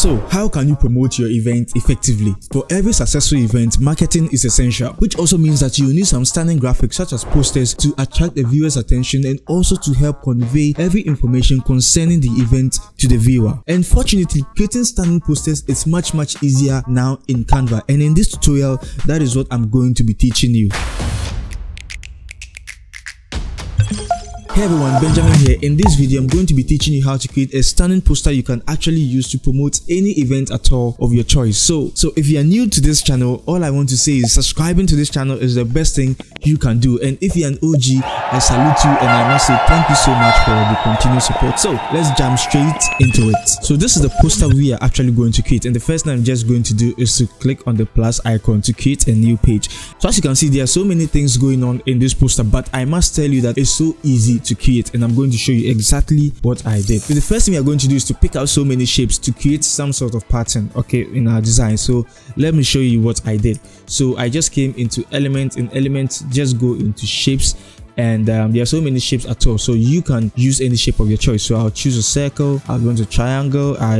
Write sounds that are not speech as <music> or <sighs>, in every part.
So, how can you promote your event effectively? For every successful event, marketing is essential, which also means that you need some stunning graphics such as posters to attract the viewer's attention and also to help convey every information concerning the event to the viewer. And fortunately, creating stunning posters is much much easier now in Canva and in this tutorial, that is what I'm going to be teaching you. Hey everyone, Benjamin here. In this video, I'm going to be teaching you how to create a stunning poster you can actually use to promote any event at all of your choice. So, so if you are new to this channel, all I want to say is subscribing to this channel is the best thing you can do. And if you're an OG, I salute you and I must say thank you so much for the continued support. So let's jump straight into it. So this is the poster we are actually going to create. And the first thing I'm just going to do is to click on the plus icon to create a new page. So as you can see, there are so many things going on in this poster, but I must tell you that it's so easy to create and I'm going to show you exactly what I did. So the first thing we are going to do is to pick out so many shapes to create some sort of pattern okay in our design. So let me show you what I did. So I just came into element in element just go into shapes and um, there are so many shapes at all so you can use any shape of your choice so i'll choose a circle i'll go into triangle i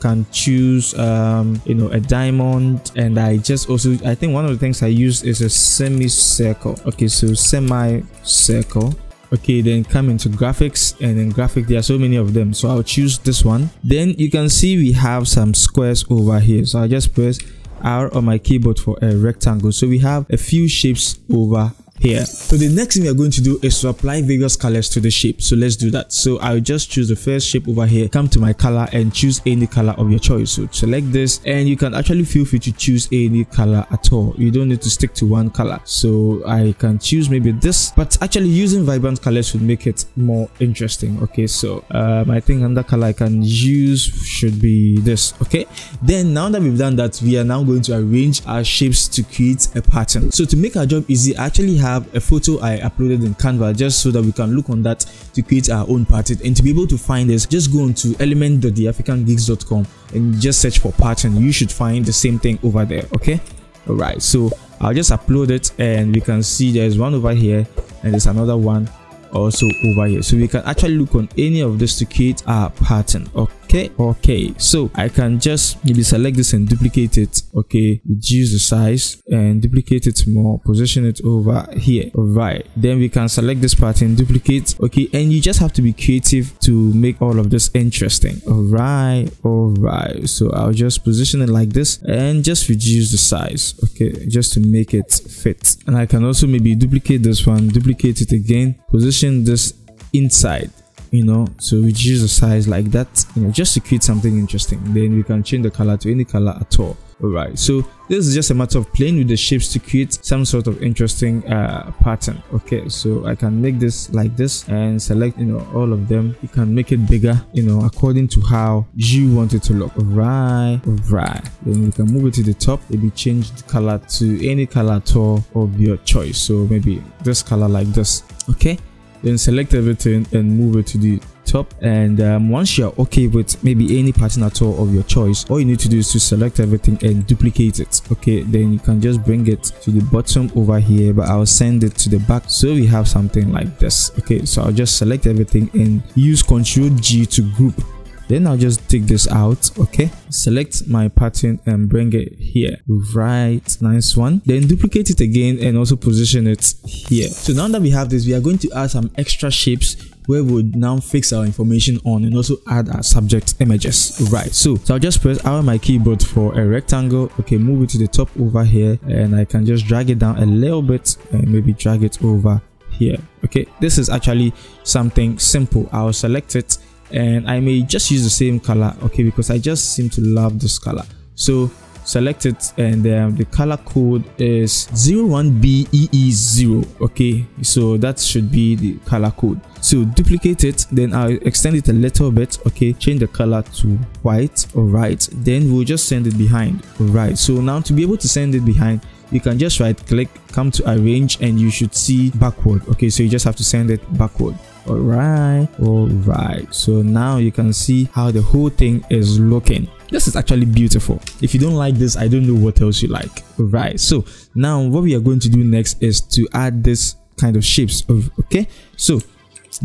can choose um, you know a diamond and i just also i think one of the things i use is a semicircle okay so semicircle okay then come into graphics and then graphic there are so many of them. So i'll choose this one. Then you can see we have some squares over here. So i just press r on my keyboard for a rectangle. So we have a few shapes over here. So the next thing we are going to do is to apply various colors to the shape. So let's do that. So I'll just choose the first shape over here, come to my color and choose any color of your choice. So select this and you can actually feel free to choose any color at all. You don't need to stick to one color. So I can choose maybe this, but actually using vibrant colors would make it more interesting. Okay, so um, I think another color I can use should be this. Okay, then now that we've done that, we are now going to arrange our shapes to create a pattern. So to make our job easy, I actually have have a photo I uploaded in Canva just so that we can look on that to create our own pattern. And to be able to find this, just go into element.theafricangeeks.com and just search for pattern. You should find the same thing over there. Okay. All right. So I'll just upload it and we can see there's one over here and there's another one also over here so we can actually look on any of this to create our pattern okay okay okay, so i can just maybe select this and duplicate it okay reduce the size and duplicate it more position it over here. All right then we can select this pattern duplicate okay. And you just have to be creative to make all of this interesting. All right all right so i'll just position it like this and just reduce the size okay just to make it fit. And i can also maybe duplicate this one duplicate it again position this inside you know so reduce the size like that you know just to create something interesting. Then we can change the color to any color at all. All right. So this is just a matter of playing with the shapes to create some sort of interesting uh, pattern. Okay. So i can make this like this and select you know all of them. You can make it bigger you know according to how you want it to look. All right. All right. Then you can move it to the top. Maybe change the color to any color at all of your choice. So maybe this color like this. Okay then select everything and move it to the top. And um, once you're okay with maybe any pattern at all of your choice all you need to do is to select everything and duplicate it. Okay then you can just bring it to the bottom over here but i'll send it to the back. So we have something like this. Okay so i'll just select everything and use ctrl g to group then i'll just take this out okay? Select my pattern and bring it here. Right nice one. Then duplicate it again and also position it here. So now that we have this we are going to add some extra shapes where we would now fix our information on and also add our subject images. Right so, so i'll just press out my keyboard for a rectangle. Okay move it to the top over here and i can just drag it down a little bit and maybe drag it over here. Okay this is actually something simple. I'll select it and I may just use the same color okay because I just seem to love this color. So select it and um, the color code is 01BEE0 okay? So that should be the color code. So duplicate it then I'll extend it a little bit okay? Change the color to white all right then we'll just send it behind all right so now to be able to send it behind you can just right click come to arrange and you should see backward okay? So you just have to send it backward all right all right so now you can see how the whole thing is looking. This is actually beautiful. If you don't like this i don't know what else you like. All right so now what we are going to do next is to add this kind of shapes of okay? So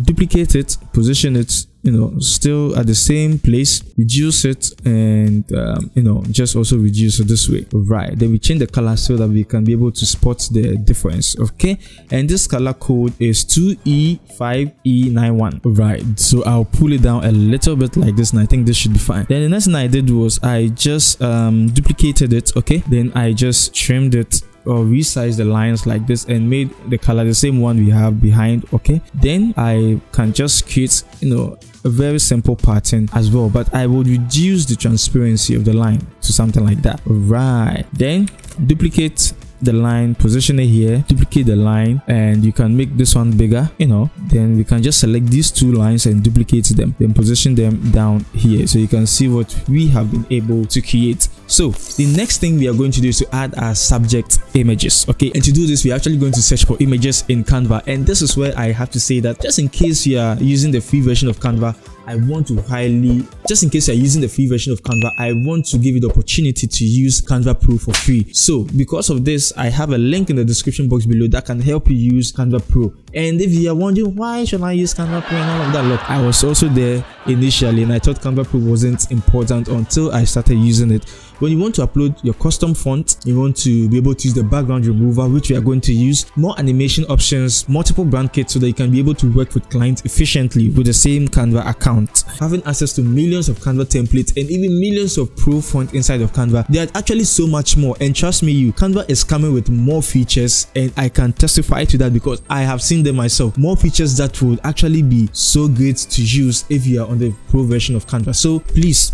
duplicate it position it you know still at the same place reduce it and um, you know just also reduce it this way. Right then we change the color so that we can be able to spot the difference okay? And this color code is 2e5e91 right so i'll pull it down a little bit like this and i think this should be fine. Then the next thing i did was i just um, duplicated it okay? Then i just trimmed it or resize the lines like this and made the color the same one we have behind okay? Then i can just create you know a very simple pattern as well but i would reduce the transparency of the line to something like that. Right. Then duplicate the line position it here duplicate the line and you can make this one bigger you know? Then we can just select these two lines and duplicate them then position them down here. So you can see what we have been able to create so the next thing we are going to do is to add our subject images okay and to do this we're actually going to search for images in canva and this is where i have to say that just in case you are using the free version of canva I want to highly, just in case you're using the free version of Canva, I want to give you the opportunity to use Canva Pro for free. So because of this, I have a link in the description box below that can help you use Canva Pro. And if you are wondering why should I use Canva Pro and all of that, look, I was also there initially and I thought Canva Pro wasn't important until I started using it when you want to upload your custom font you want to be able to use the background remover which we are going to use. More animation options multiple brand kits so that you can be able to work with clients efficiently with the same canva account. Having access to millions of canva templates and even millions of pro font inside of canva there's actually so much more. And trust me you canva is coming with more features and i can testify to that because i have seen them myself. More features that would actually be so great to use if you are on the pro version of canva. So please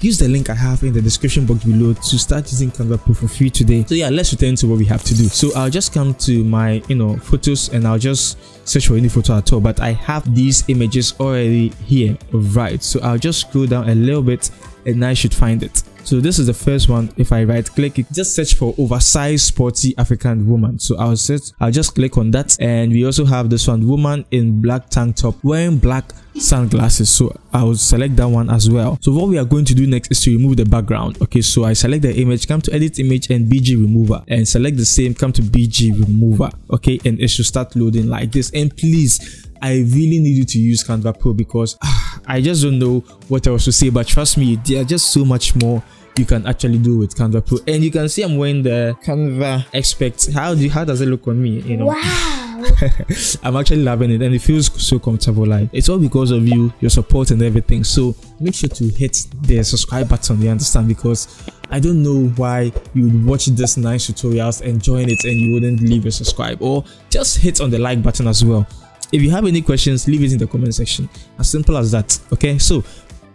use the link I have in the description box below to start using Canva Pro for free today. So yeah, let's return to what we have to do. So I'll just come to my, you know, photos and I'll just search for any photo at all. But I have these images already here, right? So I'll just scroll down a little bit and I should find it. So this is the first one. If I right click it, just search for oversized sporty African woman. So I'll search, I'll just click on that. And we also have this one, woman in black tank top wearing black sunglasses so i will select that one as well so what we are going to do next is to remove the background okay so i select the image come to edit image and bg remover and select the same come to bg remover okay and it should start loading like this and please I really need you to use Canva Pro because <sighs> I just don't know what else to say. But trust me, there are just so much more you can actually do with Canva Pro. And you can see I'm wearing the Canva Expect. How do how does it look on me? You know. Wow. <laughs> I'm actually loving it and it feels so comfortable. Like it's all because of you, your support and everything. So make sure to hit the subscribe button. You understand? Because I don't know why you would watch this nice tutorials, enjoying it, and you wouldn't leave a subscribe or just hit on the like button as well. If you have any questions, leave it in the comment section. As simple as that. Okay, so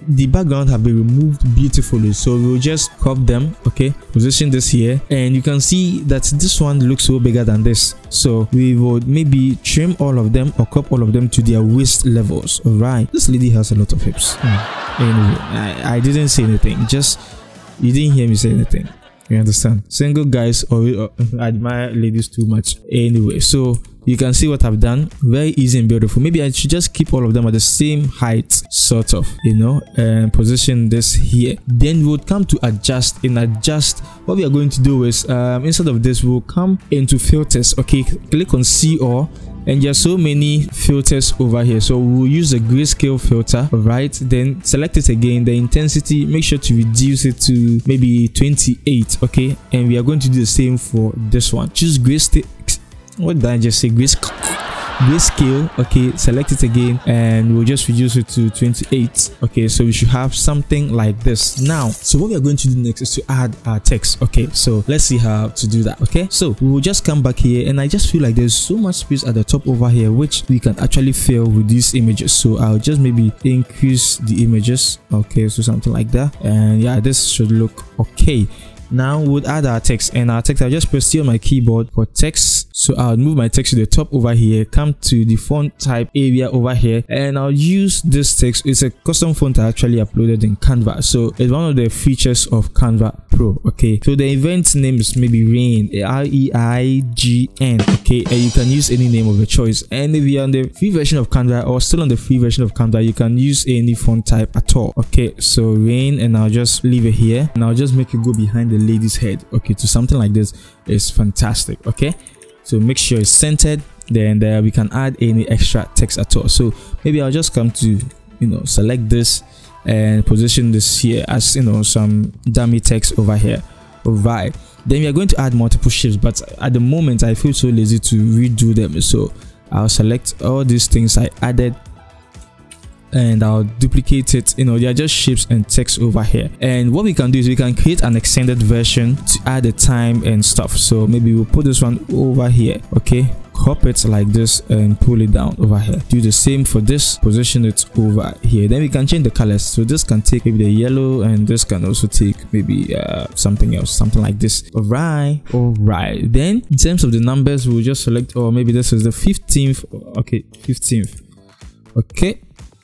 the background have been removed beautifully. So we'll just crop them okay? Position this here. And you can see that this one looks so bigger than this. So we would maybe trim all of them or crop all of them to their waist levels. All right this lady has a lot of hips. Hmm. anyway I, I didn't say anything. Just you didn't hear me say anything. You understand? Single guys or, or admire ladies too much. Anyway so you can see what I've done. Very easy and beautiful. Maybe I should just keep all of them at the same height sort of you know and position this here. Then we would come to adjust in adjust. What we are going to do is um, instead of this we'll come into filters. Okay click on see all and there are so many filters over here. So we'll use the grayscale filter right? Then select it again. The intensity make sure to reduce it to maybe 28 okay? And we are going to do the same for this one. Choose grayscale what did I just say? Grayscale. Okay, select it again and we'll just reduce it to 28. Okay, so we should have something like this now. So what we are going to do next is to add our text. Okay, so let's see how to do that. Okay, so we will just come back here and I just feel like there's so much space at the top over here which we can actually fill with these images. So I'll just maybe increase the images. Okay, so something like that. And yeah, this should look okay now we'll add our text and our text i'll just press c on my keyboard for text. So i'll move my text to the top over here come to the font type area over here and i'll use this text. It's a custom font i actually uploaded in canva. So it's one of the features of canva pro okay? So the event name is maybe rain r-e-i-g-n okay? And you can use any name of your choice. And if you're on the free version of canva or still on the free version of canva you can use any font type at all okay? So rain and i'll just leave it here. And i'll just make it go behind the lady's head okay to something like this is fantastic okay? So make sure it's centered then there we can add any extra text at all. So maybe i'll just come to you know select this and position this here as you know some dummy text over here. Right then we are going to add multiple shapes but at the moment i feel so lazy to redo them. So i'll select all these things i added and I'll duplicate it. You know they are just shapes and text over here. And what we can do is we can create an extended version to add the time and stuff. So maybe we'll put this one over here okay? Crop it like this and pull it down over here. Do the same for this position it over here. Then we can change the colors. So this can take maybe the yellow and this can also take maybe uh, something else something like this. All right all right then in terms of the numbers we'll just select or maybe this is the 15th okay 15th okay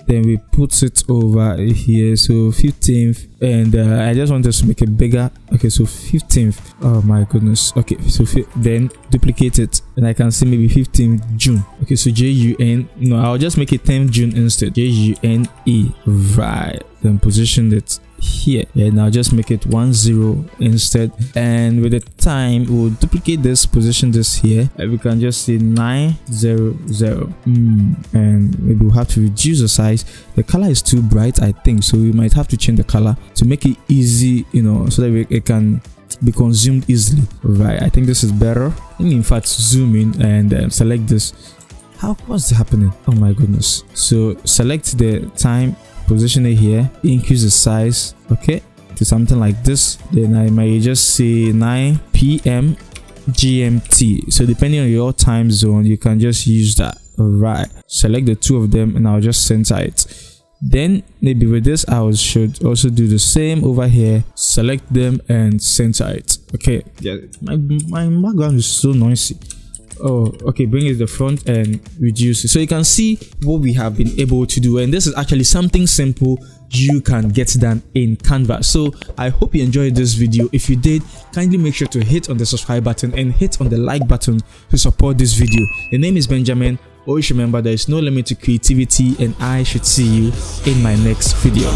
then we put it over here. So 15th and uh, i just want us to make it bigger. Okay so 15th oh my goodness. Okay so then duplicate it. And i can see maybe 15th june. Okay so j-u-n no i'll just make it 10th june instead. J-u-n-e right. Then position it here. And I'll just make it one zero instead. And with the time we'll duplicate this position this here. And we can just say 900 mm. and maybe we'll have to reduce the size. The color is too bright I think. So we might have to change the color to make it easy you know so that it can be consumed easily. Right I think this is better. In fact zoom in and um, select this. How what's happening? Oh my goodness. So select the time position it here increase the size okay to something like this. Then i might just say 9 p.m gmt so depending on your time zone you can just use that. Right select the two of them and i'll just center it then maybe with this i should also do the same over here. Select them and center it. Okay. Yeah. My, my background is so noisy. Oh okay bring it to the front and reduce it. So you can see what we have been able to do. And this is actually something simple you can get done in canva so i hope you enjoyed this video. If you did kindly make sure to hit on the subscribe button and hit on the like button to support this video. The name is benjamin always remember there is no limit to creativity and i should see you in my next video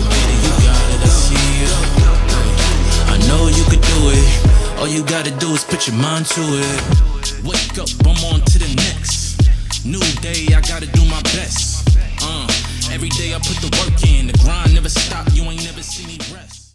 all you gotta do is put your mind to it Wake up, I'm on to the next. New day, I gotta do my best. Uh, every day I put the work in, the grind never stop.